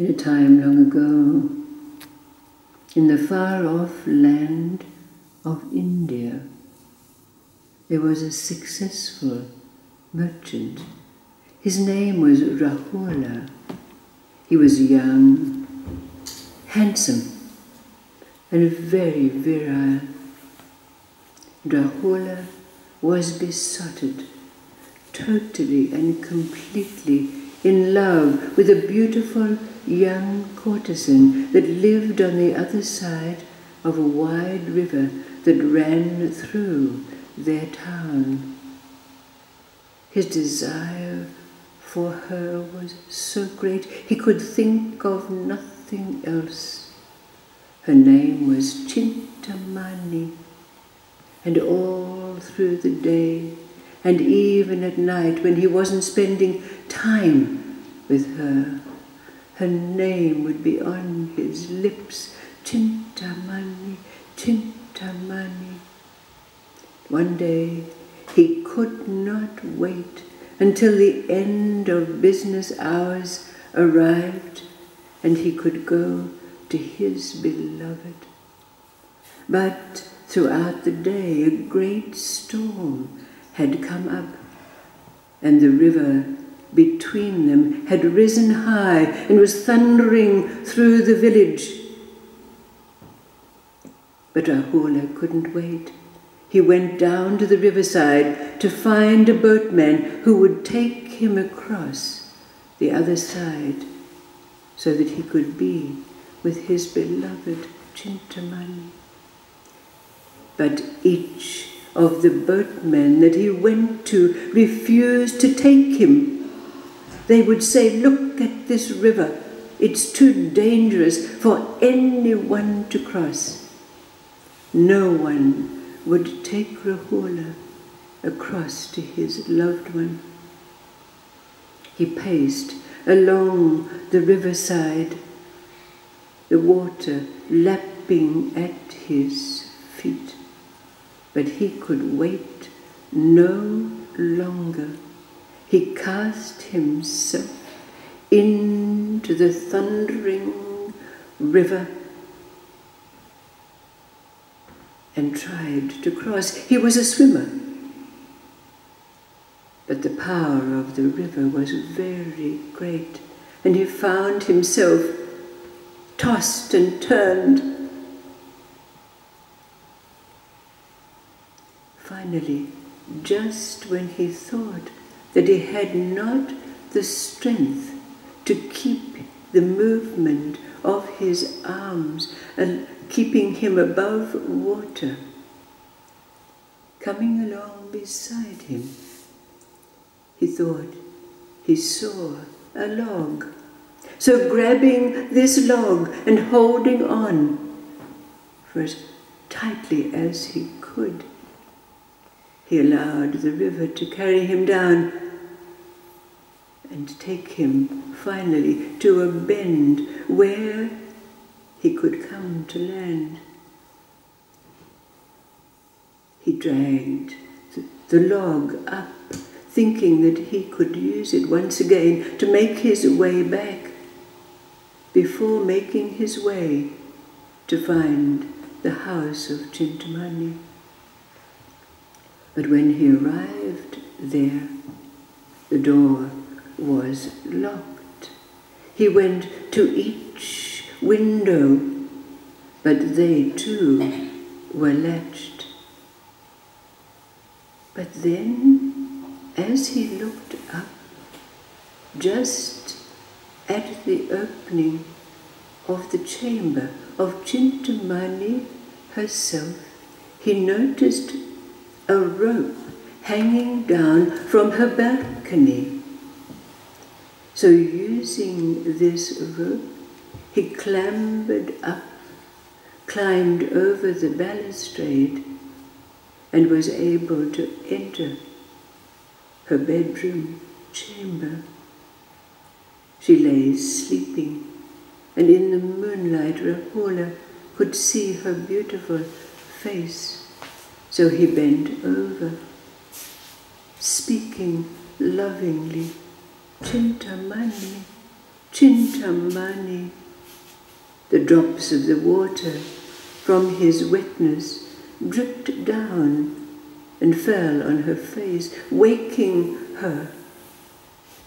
In a time long ago, in the far off land of India, there was a successful merchant. His name was Rahula. He was young, handsome, and very virile. Rahula was besotted, totally and completely in love with a beautiful young courtesan that lived on the other side of a wide river that ran through their town. His desire for her was so great he could think of nothing else. Her name was Chintamani, and all through the day and even at night when he wasn't spending time with her, her name would be on his lips, Chintamani, Chintamani. One day he could not wait until the end of business hours arrived and he could go to his beloved. But throughout the day a great storm had come up, and the river between them had risen high and was thundering through the village. But Rahula couldn't wait. He went down to the riverside to find a boatman who would take him across the other side so that he could be with his beloved Chintamani. But each of the boatmen that he went to refused to take him. They would say, Look at this river, it's too dangerous for anyone to cross. No one would take Rahula across to his loved one. He paced along the riverside, the water lapping at his feet. But he could wait no longer. He cast himself into the thundering river and tried to cross. He was a swimmer. But the power of the river was very great, and he found himself tossed and turned Finally, just when he thought that he had not the strength to keep the movement of his arms and keeping him above water, coming along beside him, he thought he saw a log. So grabbing this log and holding on for as tightly as he could, he allowed the river to carry him down and take him finally to a bend where he could come to land. He dragged the log up, thinking that he could use it once again to make his way back before making his way to find the house of Chintamani. But when he arrived there, the door was locked. He went to each window, but they too were latched. But then, as he looked up, just at the opening of the chamber of Chintamani herself, he noticed a rope hanging down from her balcony. So, using this rope, he clambered up, climbed over the balustrade, and was able to enter her bedroom chamber. She lay sleeping, and in the moonlight, Rahula could see her beautiful face. So he bent over, speaking lovingly, Chintamani, Chintamani. The drops of the water from his wetness dripped down and fell on her face, waking her.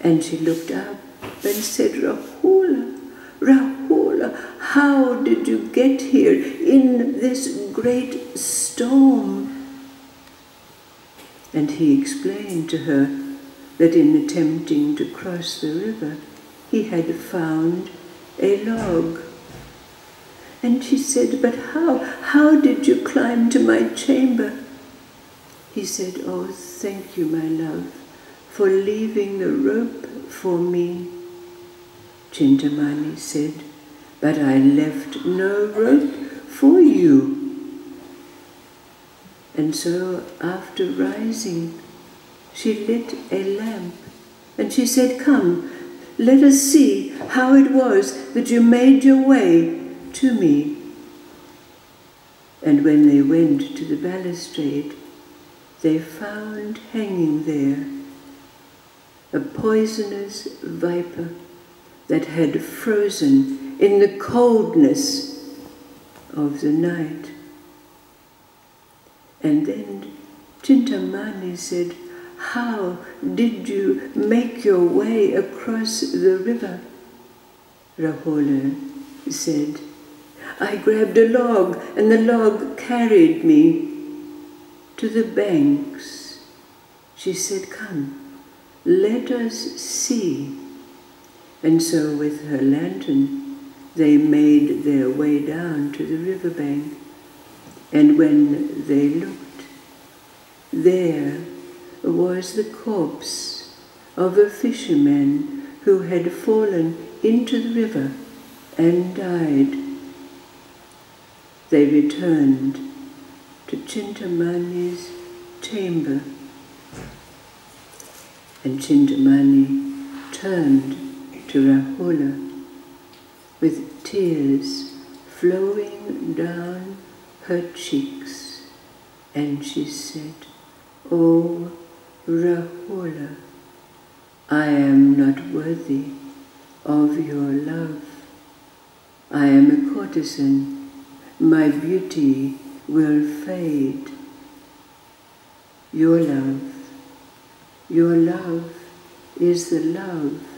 And she looked up and said, Rahula, Rahula, how did you get here in this great storm? And he explained to her that in attempting to cross the river, he had found a log. And she said, But how? How did you climb to my chamber? He said, Oh, thank you, my love, for leaving the rope for me. Chintamani said, But I left no rope for you. And so, after rising, she lit a lamp and she said, Come, let us see how it was that you made your way to me. And when they went to the balustrade, they found hanging there a poisonous viper that had frozen in the coldness of the night. And then Chintamani said, How did you make your way across the river? Rahula said, I grabbed a log and the log carried me to the banks. She said, Come, let us see. And so with her lantern they made their way down to the riverbank. And when they looked, there was the corpse of a fisherman who had fallen into the river and died. They returned to Chintamani's chamber, and Chintamani turned to Rahula with tears flowing down her cheeks, and she said, O Rahula, I am not worthy of your love. I am a courtesan, my beauty will fade. Your love, your love is the love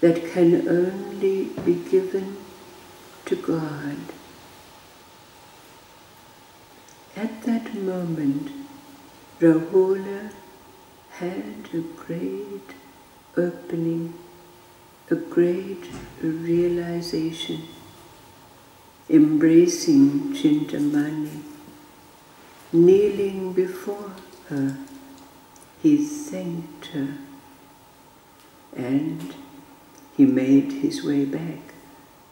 that can only be given to God. At that moment, Rahula had a great opening, a great realization, embracing Chintamani, kneeling before her, he thanked her, and he made his way back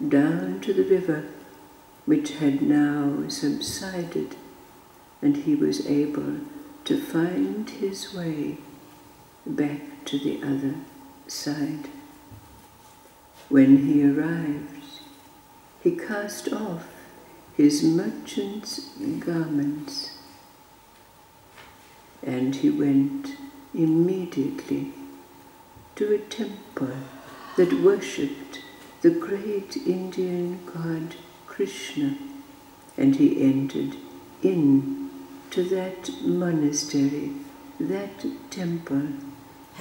down to the river, which had now subsided, and he was able to find his way back to the other side. When he arrived, he cast off his merchant's garments and he went immediately to a temple that worshipped the great Indian god Krishna, and he entered in to that monastery, that temple,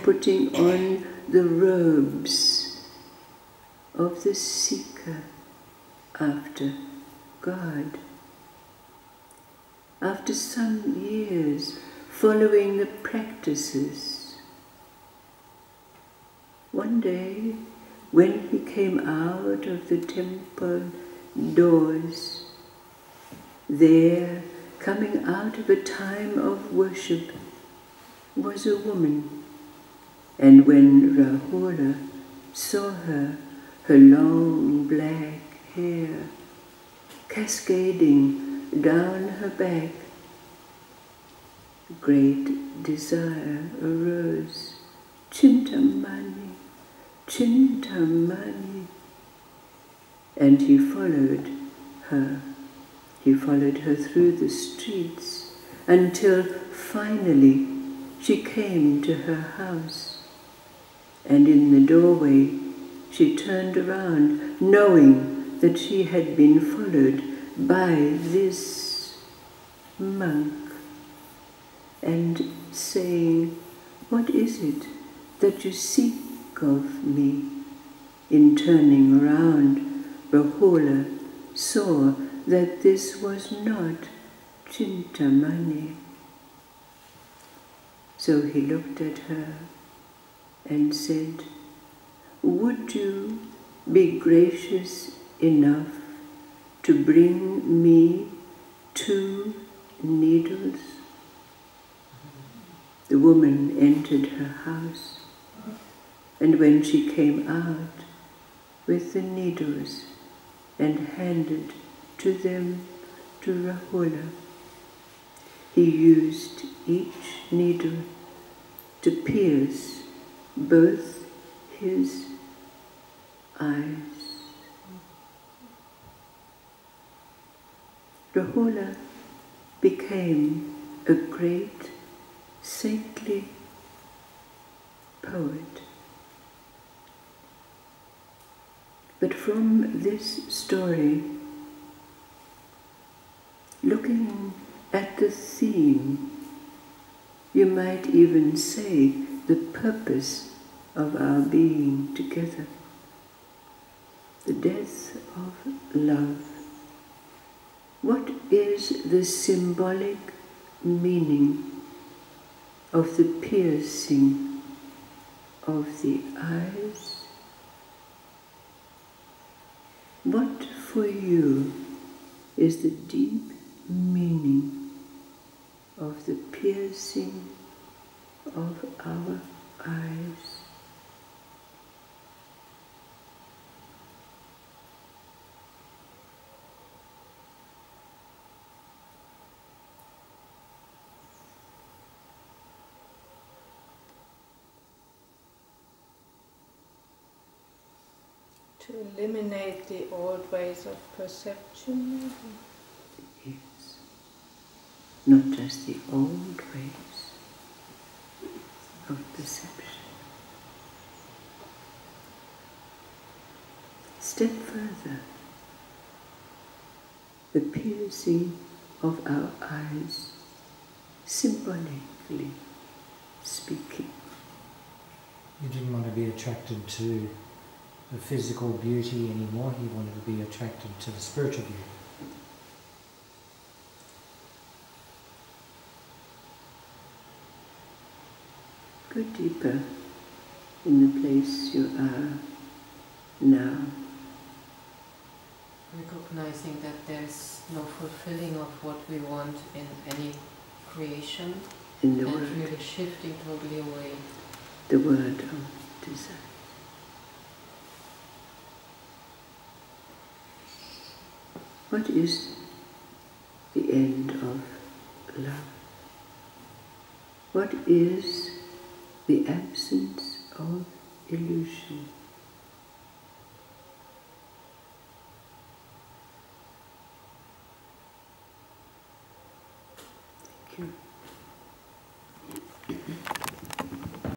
putting on the robes of the seeker after God. After some years following the practices, one day when he came out of the temple doors, there, coming out of a time of worship, was a woman. And when Rahula saw her, her long black hair cascading down her back, great desire arose. Chintamani, Chintamani. And he followed her. He followed her through the streets until finally she came to her house. And in the doorway she turned around, knowing that she had been followed by this monk, and saying, What is it that you seek of me? In turning around, Rahula saw that this was not Chintamani. So he looked at her and said, Would you be gracious enough to bring me two needles? The woman entered her house, and when she came out with the needles and handed to them to Rahula, he used each needle to pierce both his eyes. Rahula became a great saintly poet. But from this story, looking at the theme, you might even say the purpose of our being together, the death of love. What is the symbolic meaning of the piercing of the eyes? What for you is the deep meaning of the piercing of our eyes? To eliminate the old ways of perception. Yes. Not just the old ways of perception. Step further. The piercing of our eyes, symbolically speaking. You didn't want to be attracted to the physical beauty anymore, He wanted to be attracted to the spiritual beauty. Go deeper in the place you are now. Recognizing that there's no fulfilling of what we want in any creation in the and word, really shifting totally away. the word of desire. What is the end of love? What is the absence of illusion?